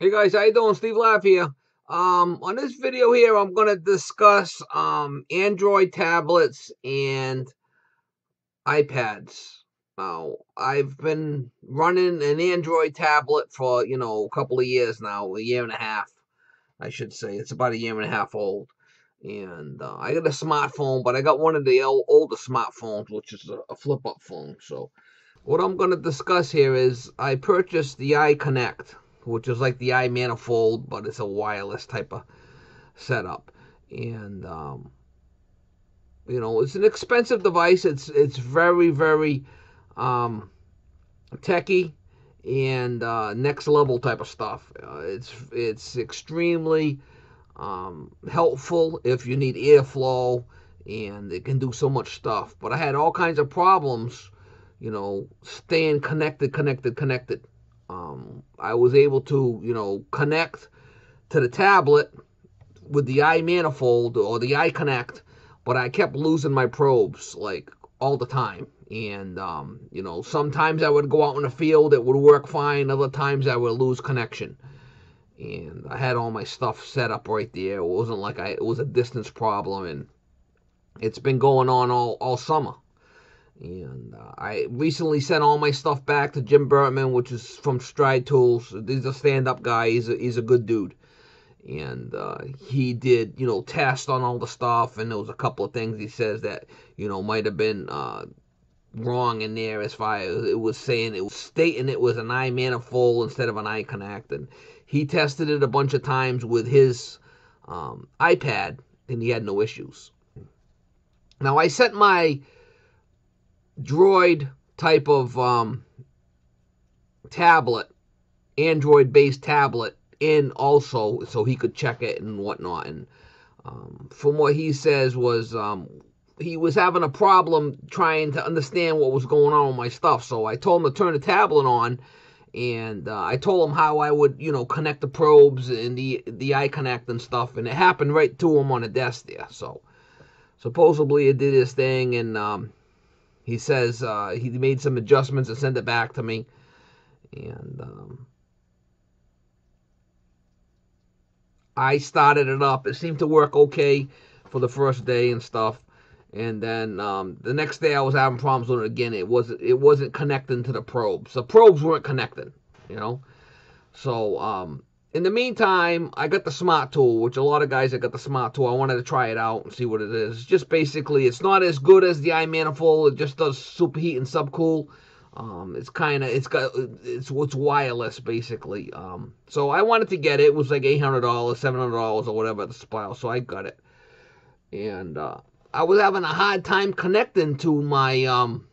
Hey guys, how you doing? Steve Lav here. Um, on this video here, I'm going to discuss um, Android tablets and iPads. Now, I've been running an Android tablet for, you know, a couple of years now, a year and a half, I should say. It's about a year and a half old. And uh, I got a smartphone, but I got one of the older smartphones, which is a, a flip-up phone. So, what I'm going to discuss here is I purchased the iConnect which is like the iManifold, but it's a wireless type of setup. And um, you know, it's an expensive device. It's it's very very um, techy and uh, next level type of stuff. Uh, it's it's extremely um, helpful if you need airflow, and it can do so much stuff. But I had all kinds of problems, you know, staying connected, connected, connected um, I was able to, you know, connect to the tablet with the iManifold or the iConnect, but I kept losing my probes like all the time. And, um, you know, sometimes I would go out in the field, it would work fine. Other times I would lose connection. And I had all my stuff set up right there. It wasn't like I, it was a distance problem. And it's been going on all, all summer. And uh, I recently sent all my stuff back to Jim Bertman, which is from Stride Tools. He's a stand-up guy. He's a, he's a good dude. And uh, he did, you know, test on all the stuff. And there was a couple of things he says that, you know, might have been uh, wrong in there as far as it was saying, it was stating it was an iManifold instead of an iConnect. And he tested it a bunch of times with his um, iPad, and he had no issues. Now, I sent my Droid type of um, tablet, Android based tablet, in also so he could check it and whatnot. And um, from what he says was um, he was having a problem trying to understand what was going on with my stuff. So I told him to turn the tablet on, and uh, I told him how I would, you know, connect the probes and the the iConnect and stuff, and it happened right to him on the desk there. So supposedly it did his thing, and um, he says uh, he made some adjustments and sent it back to me. And um, I started it up. It seemed to work okay for the first day and stuff. And then um, the next day I was having problems with it again. It wasn't it wasn't connecting to the probes. The probes weren't connecting, you know. So um, in the meantime, I got the smart tool, which a lot of guys that got the smart tool, I wanted to try it out and see what it is. Just basically, it's not as good as the iManifold. It just does superheat and subcool. Um, it's kind of, it's got, it's what's wireless basically. Um, so I wanted to get it. It was like $800, $700 or whatever at the supply, so I got it. And, uh, I was having a hard time connecting to my, um,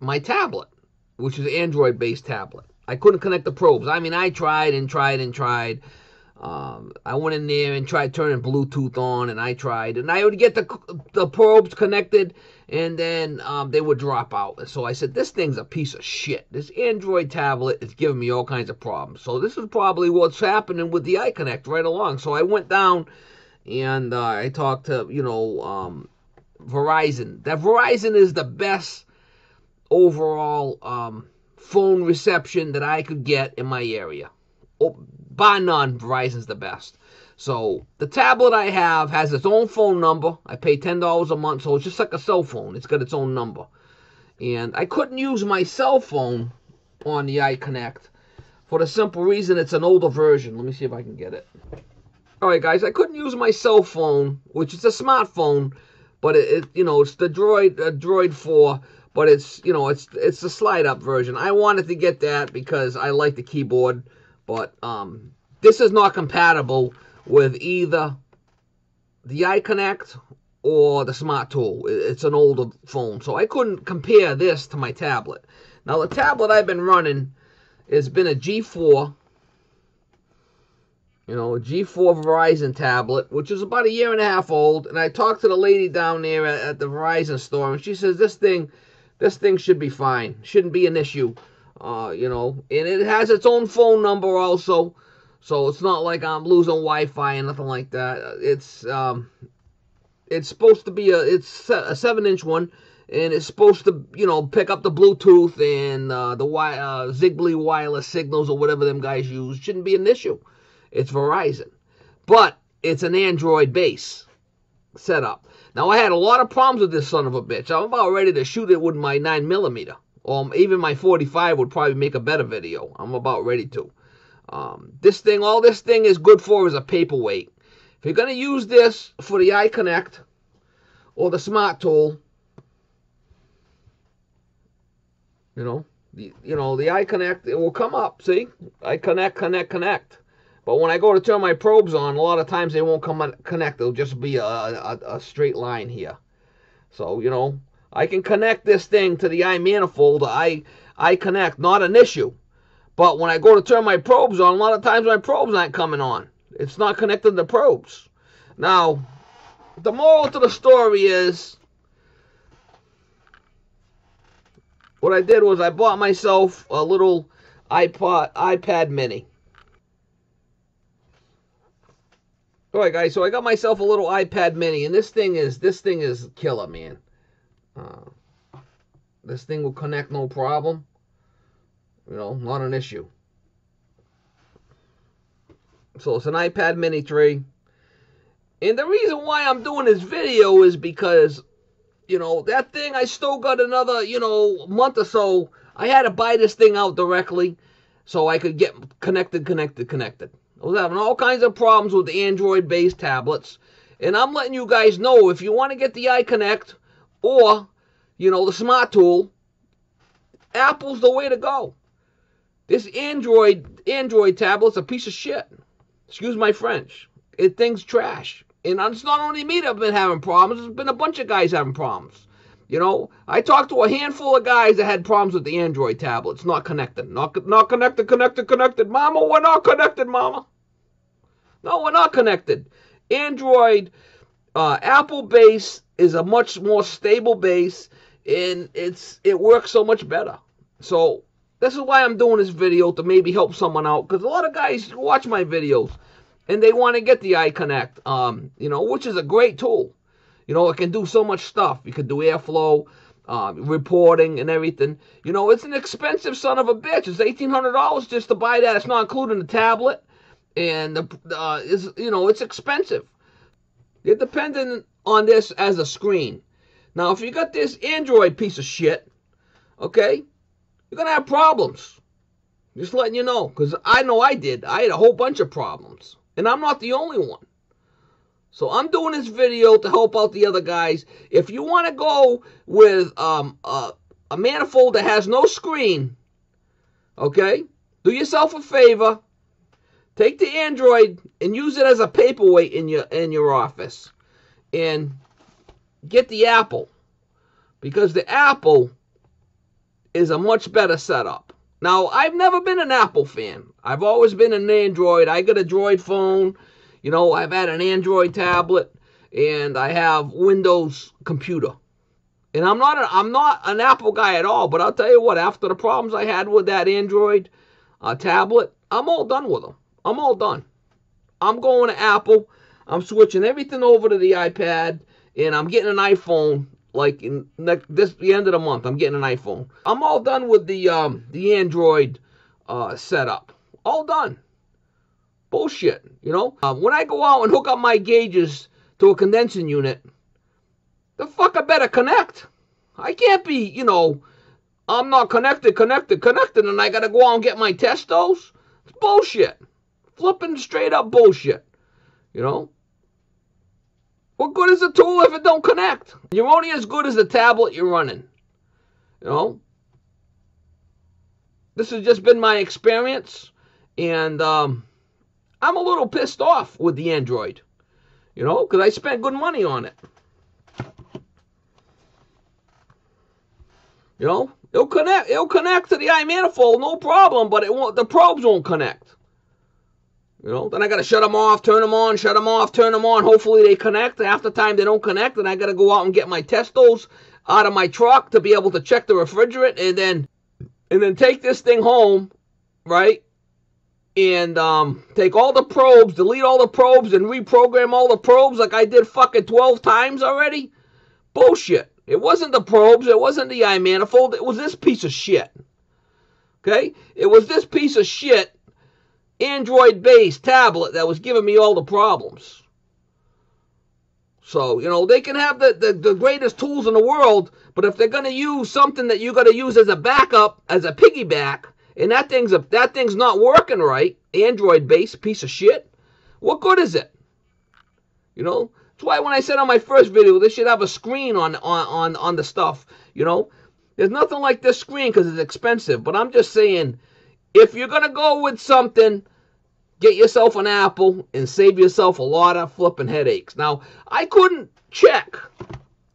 my tablet, which is Android based tablet. I couldn't connect the probes. I mean, I tried and tried and tried. Um, I went in there and tried turning Bluetooth on, and I tried, and I would get the the probes connected, and then um, they would drop out. So I said, "This thing's a piece of shit. This Android tablet is giving me all kinds of problems." So this is probably what's happening with the iConnect right along. So I went down, and uh, I talked to you know um, Verizon. That Verizon is the best overall. Phone reception that I could get in my area. Oh, by none, Verizon's the best. So the tablet I have has its own phone number. I pay ten dollars a month, so it's just like a cell phone. It's got its own number, and I couldn't use my cell phone on the iConnect for the simple reason it's an older version. Let me see if I can get it. All right, guys, I couldn't use my cell phone, which is a smartphone, but it, it you know it's the Droid uh, Droid 4 but it's you know it's it's the slide up version. I wanted to get that because I like the keyboard, but um, this is not compatible with either the iConnect or the Smart Tool. It's an older phone, so I couldn't compare this to my tablet. Now the tablet I've been running has been a G4 you know, a G4 Verizon tablet, which is about a year and a half old. And I talked to the lady down there at, at the Verizon store, and she says this thing this thing should be fine. Shouldn't be an issue. Uh, you know, and it has its own phone number also. So it's not like I'm losing Wi-Fi and nothing like that. It's um, it's supposed to be a it's a seven inch one. and it's supposed to, you know, pick up the Bluetooth and uh, the wi- uh, Zigbee wireless signals or whatever them guys use. Shouldn't be an issue. It's Verizon, but it's an Android base setup. Now I had a lot of problems with this son of a bitch. I'm about ready to shoot it with my 9 millimeter, or even my 45 would probably make a better video. I'm about ready to. Um, this thing, all this thing is good for is a paperweight. If you're gonna use this for the iConnect or the Smart Tool, you know, the, you know the iConnect, it will come up. See, iConnect, connect, connect. But when I go to turn my probes on, a lot of times they won't come connect. It'll just be a, a, a straight line here. So, you know, I can connect this thing to the iManifold. I, I connect, not an issue. But when I go to turn my probes on, a lot of times my probes aren't coming on. It's not connected to the probes. Now, the moral to the story is what I did was I bought myself a little iPod iPad mini. All right, guys. So I got myself a little iPad Mini, and this thing is this thing is killer, man. Uh, this thing will connect no problem. You know, not an issue. So it's an iPad Mini 3. And the reason why I'm doing this video is because, you know, that thing, I still got another, you know, month or so. I had to buy this thing out directly so I could get connected, connected, connected. I was having all kinds of problems with Android-based tablets. And I'm letting you guys know if you want to get the iConnect or, you know, the Smart Tool, Apple's the way to go. This Android Android tablet's a piece of shit. Excuse my French. It thing's trash. And it's not only me that have been having problems, there's been a bunch of guys having problems. You know, I talked to a handful of guys that had problems with the Android tablets, not connected. Not, not connected, connected, connected. Mama, we're not connected, mama. No, we're not connected. Android, uh, Apple base is a much more stable base, and it's it works so much better. So this is why I'm doing this video to maybe help someone out, because a lot of guys watch my videos, and they want to get the iConnect, um, you know, which is a great tool. You know, it can do so much stuff. You can do airflow, uh, reporting, and everything. You know, it's an expensive son of a bitch. It's eighteen hundred dollars just to buy that. It's not including the tablet, and the uh, is you know it's expensive. You're dependent on this as a screen. Now, if you got this Android piece of shit, okay, you're gonna have problems. Just letting you know, because I know I did. I had a whole bunch of problems, and I'm not the only one. So I'm doing this video to help out the other guys. If you want to go with um, a, a manifold that has no screen, okay, do yourself a favor. Take the Android and use it as a paperweight in your in your office, and get the Apple because the Apple is a much better setup. Now I've never been an Apple fan. I've always been an Android. I got a Droid phone. You know, I've had an Android tablet and I have Windows computer. And I'm not a, I'm not an Apple guy at all, but I'll tell you what, after the problems I had with that Android uh, tablet, I'm all done with them. I'm all done. I'm going to Apple. I'm switching everything over to the iPad and I'm getting an iPhone like in this the end of the month. I'm getting an iPhone. I'm all done with the um the Android uh setup. All done bullshit, you know? Um, when I go out and hook up my gauges to a condensing unit, the fuck I better connect. I can't be, you know, I'm not connected, connected, connected, and I gotta go out and get my testos. It's bullshit. Flipping straight up bullshit. You know? What good is a tool if it don't connect? You're only as good as the tablet you're running. You know? This has just been my experience. And, um, I'm a little pissed off with the Android, you know, because I spent good money on it. You know, it'll connect. It'll connect to the iManifold, no problem. But it won't. The probes won't connect. You know, then I got to shut them off, turn them on, shut them off, turn them on. Hopefully they connect. Half the time they don't connect, and I got to go out and get my testos out of my truck to be able to check the refrigerant, and then and then take this thing home, right? And um, take all the probes, delete all the probes, and reprogram all the probes like I did fucking 12 times already? Bullshit. It wasn't the probes. It wasn't the iManifold, It was this piece of shit. Okay? It was this piece of shit Android based tablet that was giving me all the problems. So, you know, they can have the, the, the greatest tools in the world, but if they're going to use something that you're going to use as a backup, as a piggyback, and that thing's a, that thing's not working right, Android based piece of shit, what good is it? You know, that's why when I said on my first video, they should have a screen on on on, on the stuff. You know, there's nothing like this screen because it's expensive. But I'm just saying, if you're gonna go with something, get yourself an Apple and save yourself a lot of flipping headaches. Now, I couldn't check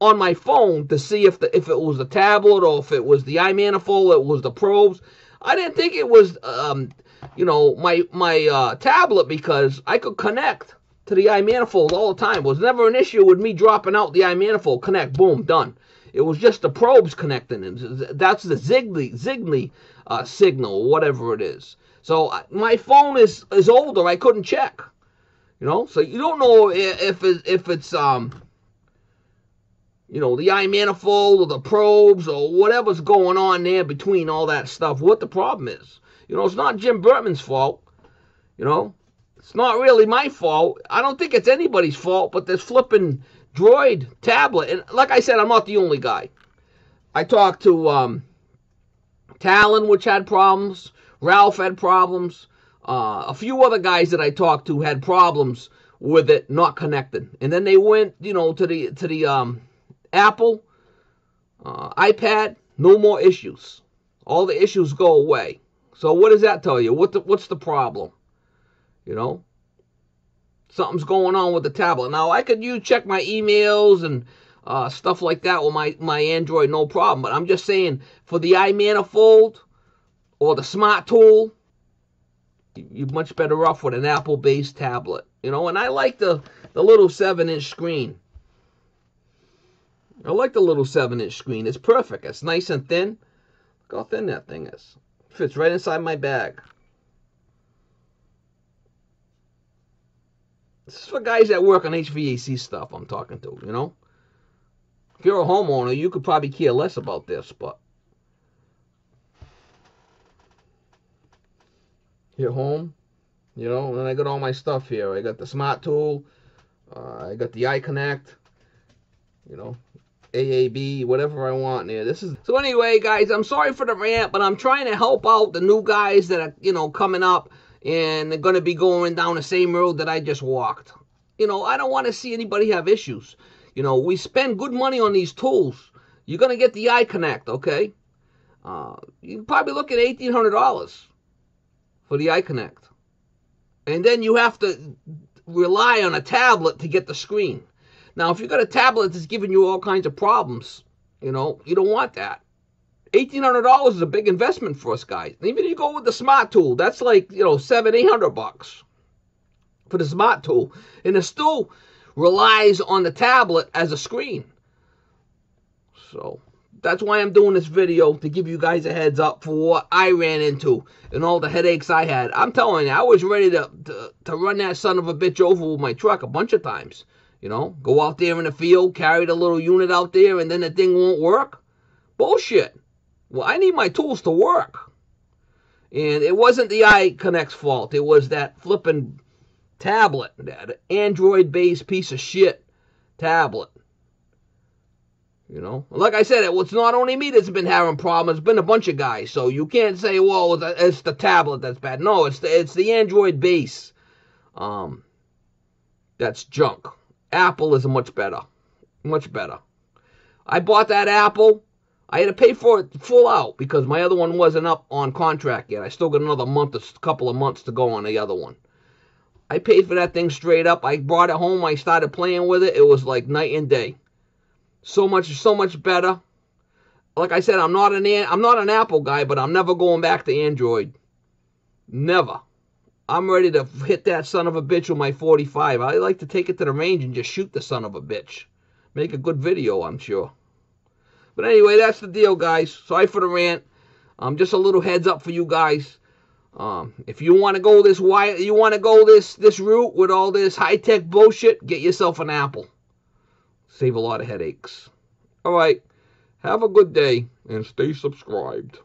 on my phone to see if the if it was the tablet or if it was the iManifold, it was the probes. I didn't think it was um, you know, my my uh, tablet because I could connect to the iManifold all the time. It was never an issue with me dropping out the iManifold. Connect, boom, done. It was just the probes connecting. That's the Zigbee Zigbee uh, signal, whatever it is. So my phone is is older. I couldn't check. You know, so you don't know if if it's um you know, the iManifold or the probes or whatever's going on there between all that stuff, what the problem is. You know, it's not Jim Burtman's fault. You know, it's not really my fault. I don't think it's anybody's fault, but this flipping Droid tablet, and like I said, I'm not the only guy. I talked to um, Talon, which had problems. Ralph had problems. Uh, a few other guys that I talked to had problems with it not connecting. And then they went, you know, to the to the um, Apple uh, iPad. No more issues. All the issues go away. So what does that tell you? What the, what's the problem? You know, something's going on with the tablet. Now I could you check my emails and uh, stuff like that with my my Android, no problem. But I'm just saying for the iManifold or the Smart Tool, you're much better off with an Apple-based tablet. You know, and I like the the little seven-inch screen. I like the little seven-inch screen. It's perfect. It's nice and thin. Look how thin that thing is. Fits right inside my bag. This is for guys that work on HVAC stuff I'm talking to, you know? If you're a homeowner, you could probably care less about this, but... Here home, you know, and I got all my stuff here. I got the Smart Tool, uh, I got the iConnect, you know, AAB, whatever I want there. This is so anyway, guys. I'm sorry for the rant, but I'm trying to help out the new guys that are you know coming up and they're going to be going down the same road that I just walked. You know, I don't want to see anybody have issues. You know, we spend good money on these tools. You're going to get the iConnect, okay? Uh, you probably look at $1,800 for the iConnect. And then you have to rely on a tablet to get the screen. Now, if you've got a tablet that's giving you all kinds of problems, you know, you don't want that. $1,800 is a big investment for us guys. Even if you go with the smart tool, that's like, you know, seven, eight hundred bucks for the smart tool. And it still relies on the tablet as a screen. So that's why I'm doing this video to give you guys a heads up for what I ran into and all the headaches I had. I'm telling you, I was ready to, to, to run that son of a bitch over with my truck a bunch of times. You know, go out there in the field, carry the little unit out there, and then the thing won't work. Bullshit. Well, I need my tools to work. And it wasn't the iConnect's fault. It was that flipping tablet, that Android-based piece of shit tablet. You know, like I said, it's not only me that's been having problems. It's been a bunch of guys. So you can't say, "Well, it's the tablet that's bad." No, it's the it's the Android base. Um, that's junk. Apple is much better. Much better. I bought that Apple. I had to pay for it full out because my other one wasn't up on contract yet. I still got another month, a couple of months to go on the other one. I paid for that thing straight up. I brought it home. I started playing with it. It was like night and day. So much, so much better. Like I said, I'm not an I'm not an Apple guy, but I'm never going back to Android. Never. I'm ready to hit that son of a bitch with my 45. I like to take it to the range and just shoot the son of a bitch. Make a good video, I'm sure. But anyway, that's the deal, guys. Sorry for the rant. Um, just a little heads up for you guys. Um, if you want to go this why you want to go this this route with all this high tech bullshit, get yourself an Apple. Save a lot of headaches. All right. Have a good day and stay subscribed.